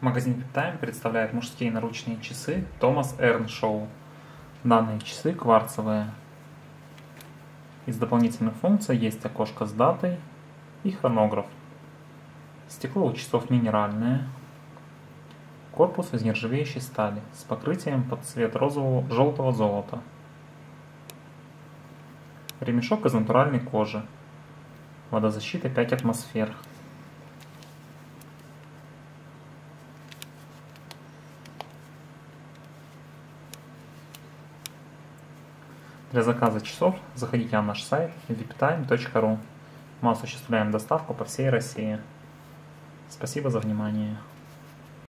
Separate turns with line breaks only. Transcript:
Магазин Time представляет мужские наручные часы Thomas Эрншоу. Данные часы кварцевые. Из дополнительных функций есть окошко с датой и хронограф. Стекло у часов минеральное. Корпус из нержавеющей стали с покрытием под цвет розового желтого золота. Ремешок из натуральной кожи. Водозащита 5 атмосфер. Для заказа часов заходите на наш сайт viptime.ru. Мы осуществляем доставку по всей России. Спасибо за внимание.